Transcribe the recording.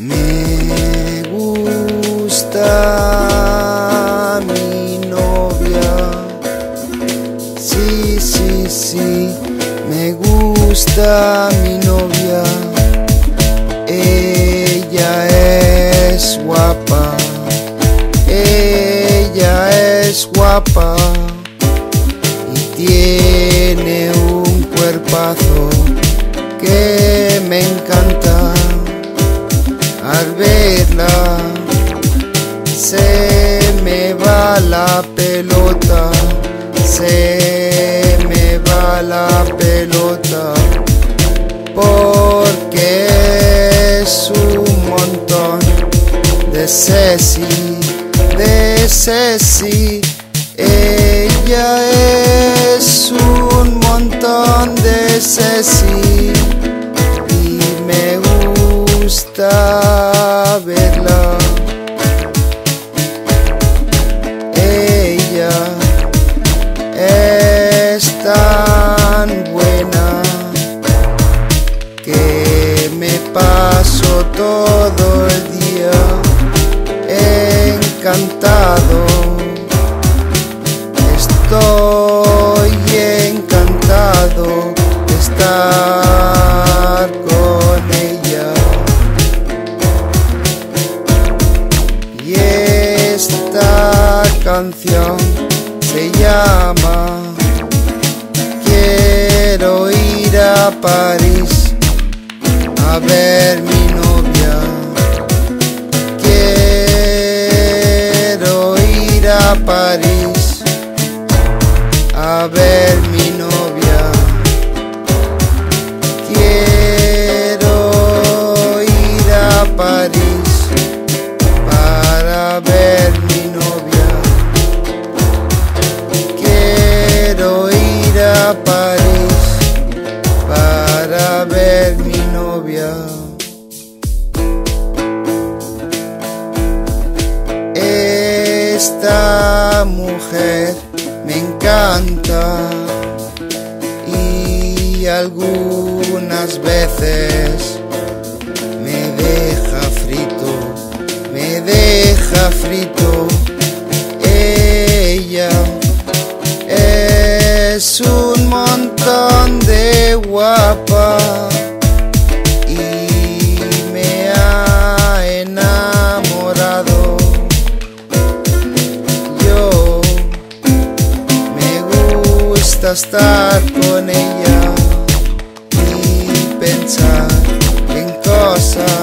Me gusta mi novia. Sí, sí, sí, me gusta mi novia. Ella es guapa. Ella es guapa y tiene un cuerpazo que me encanta pelota porque es un montón de Ceci de Ceci. Ella es un montón de Ceci todo el día encantado. Estoy encantado de estar con ella. Y esta canción se llama Quiero ir a París a ver ir mujer me encanta y algunas veces me deja frito, me deja frito. Gusta estar con ella y pensar en cosas